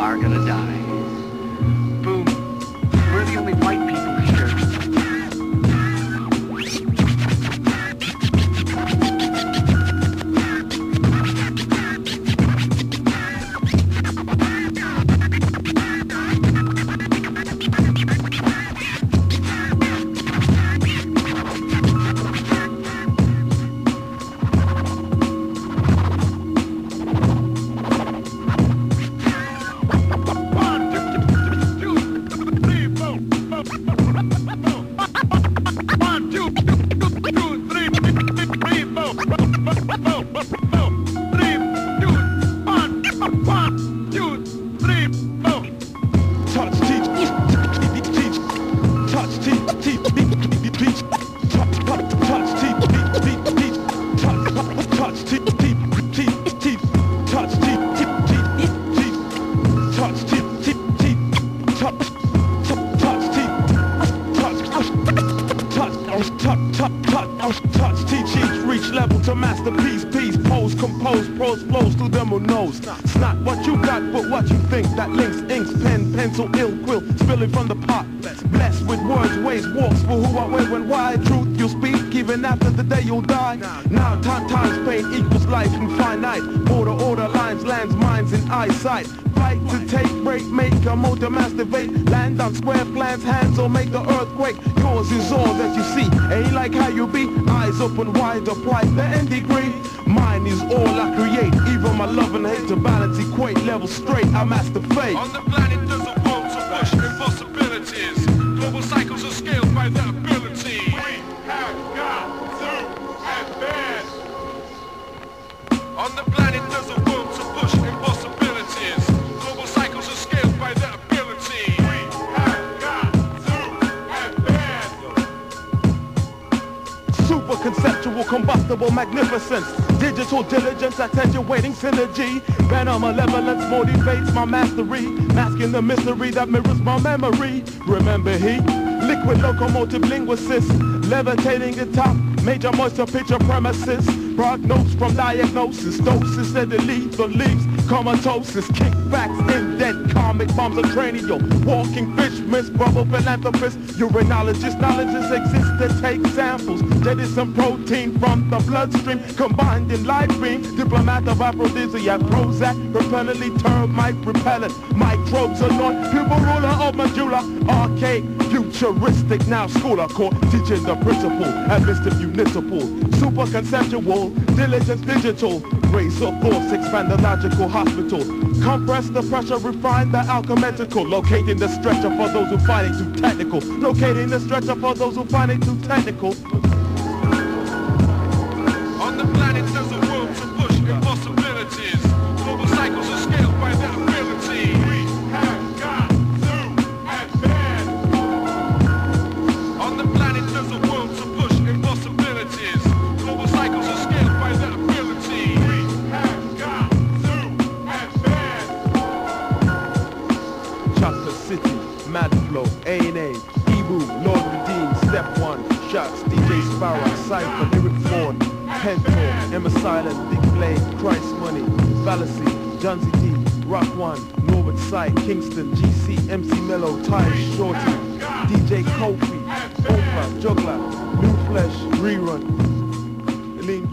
are gonna die. Boom. We're the only white people here. Touch, touch, touch, touch, touch, touch, teach, each reach level to masterpiece, peace, pose, compose, prose flows through them who knows. It's not what you got, but what you think that links, inks, pen, pencil, ill, quill, spilling from the pot. Blessed with words, ways, walks for who I wear when speak, even after the day you'll die. Now time times pain equals life infinite. Border, order, lines, lands, minds, and eyesight. Fight to take, break, make a motor masturbate. Land on square plans, hands or make the earthquake. Yours is all that you see. Ain't like how you be. Eyes open wide, apply the end degree. Mine is all I create. Even my love and hate to balance equate. Level straight, I master fate. On the planet there's a world to push impossibilities. Global cycles are scaled by the ability. Super conceptual, combustible magnificence. Digital diligence, attenuating synergy. Venom malevolence motivates my mastery. Masking the mystery that mirrors my memory. Remember he? Liquid locomotive linguist. Levitating atop major moisture picture premises. Prognosis from diagnosis. Doses steadily the leaves. Comatosis. Kickbacks comic bombs of cranial. Walking fish, miss bubble philanthropist. Urinologist knowledges exist to take samples. Jettison protein from the bloodstream. Combined in light beam. Diplomat of aphrodisiac. Prozac. Repellently termite repellent. Microbes annoy. Pupil ruler of medulla. Arcade. Futuristic now schooler court. Teaching the principle. At Mr. Municipal. Super conceptual. Diligence digital. Grace of force. Expand the logical hospital. Compress the pressure. Refine the alchemical. Locating the stretcher for those who find it too technical. Locating the stretcher for those who find it too technical. City, Mad Flow, A&A, Ebu, Lord Redeem, Step 1, Shots, DJ Sparrow, Cypher, Lyric Fawn, Pentor, Emma Silent, Big Blade, Christ Money, Fallacy, Johnsy D, Rock One, Norbert Sight, Kingston, GC, MC Mellow, Ty Shorty, DJ Kofi, Opa, Juggler, New Flesh, Rerun, Lean